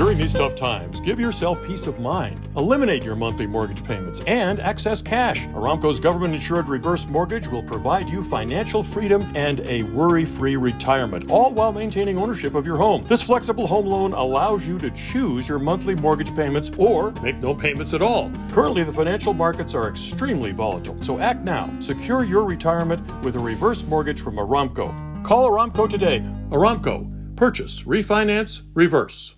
During these tough times, give yourself peace of mind. Eliminate your monthly mortgage payments and access cash. Aramco's government insured reverse mortgage will provide you financial freedom and a worry free retirement, all while maintaining ownership of your home. This flexible home loan allows you to choose your monthly mortgage payments or make no payments at all. Currently, the financial markets are extremely volatile, so act now. Secure your retirement with a reverse mortgage from Aramco. Call Aramco today. Aramco. Purchase, refinance, reverse.